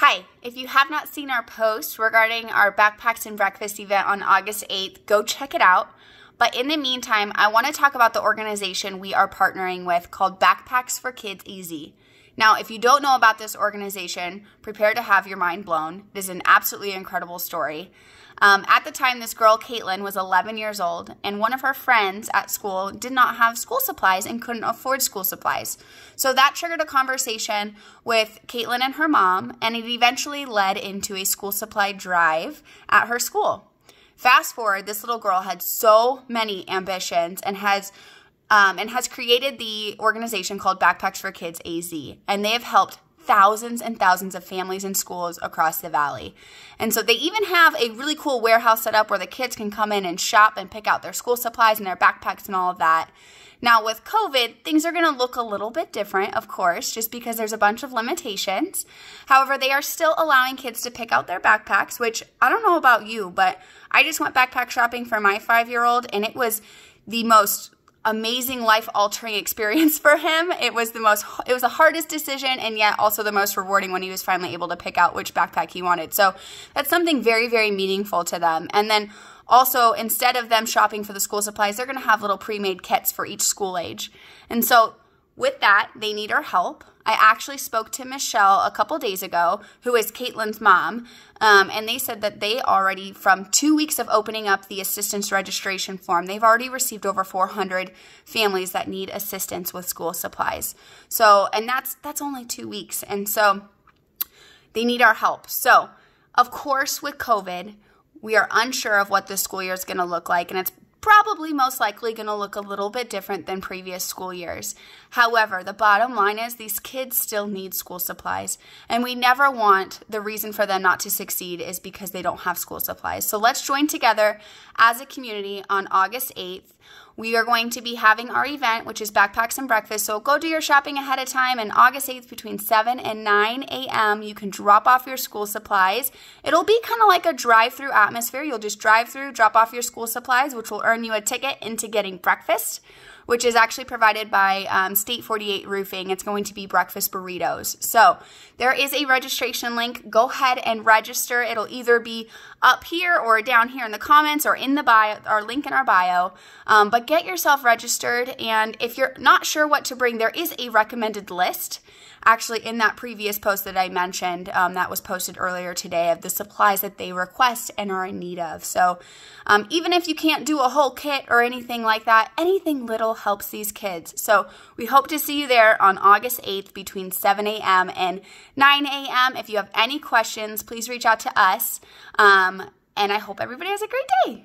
Hi, if you have not seen our post regarding our Backpacks and Breakfast event on August 8th, go check it out. But in the meantime, I want to talk about the organization we are partnering with called Backpacks for Kids AZ. Now, if you don't know about this organization, prepare to have your mind blown. It is an absolutely incredible story. Um, at the time, this girl, Caitlin, was 11 years old, and one of her friends at school did not have school supplies and couldn't afford school supplies. So that triggered a conversation with Caitlin and her mom, and it eventually led into a school supply drive at her school. Fast forward, this little girl had so many ambitions and has um, and has created the organization called Backpacks for Kids AZ, and they have helped thousands and thousands of families and schools across the valley. And so they even have a really cool warehouse set up where the kids can come in and shop and pick out their school supplies and their backpacks and all of that. Now, with COVID, things are going to look a little bit different, of course, just because there's a bunch of limitations. However, they are still allowing kids to pick out their backpacks, which I don't know about you, but I just went backpack shopping for my five year old, and it was the most amazing life altering experience for him. It was the most it was the hardest decision and yet also the most rewarding when he was finally able to pick out which backpack he wanted. So that's something very very meaningful to them. And then also instead of them shopping for the school supplies, they're going to have little pre-made kits for each school age. And so with that, they need our help. I actually spoke to Michelle a couple days ago, who is Caitlin's mom, um, and they said that they already, from two weeks of opening up the assistance registration form, they've already received over 400 families that need assistance with school supplies. So, and that's that's only two weeks, and so they need our help. So, of course, with COVID, we are unsure of what the school year is going to look like, and it's probably most likely going to look a little bit different than previous school years. However, the bottom line is these kids still need school supplies, and we never want the reason for them not to succeed is because they don't have school supplies. So let's join together as a community on August 8th we are going to be having our event, which is Backpacks and Breakfast. So go do your shopping ahead of time. And August 8th, between 7 and 9 a.m., you can drop off your school supplies. It'll be kind of like a drive through atmosphere. You'll just drive through, drop off your school supplies, which will earn you a ticket into getting breakfast which is actually provided by um, State 48 Roofing. It's going to be breakfast burritos. So there is a registration link. Go ahead and register. It'll either be up here or down here in the comments or in the bio, our link in our bio. Um, but get yourself registered. And if you're not sure what to bring, there is a recommended list actually in that previous post that I mentioned um, that was posted earlier today of the supplies that they request and are in need of. So um, even if you can't do a whole kit or anything like that, anything little helps these kids. So we hope to see you there on August 8th between 7 a.m. and 9 a.m. If you have any questions, please reach out to us. Um, and I hope everybody has a great day.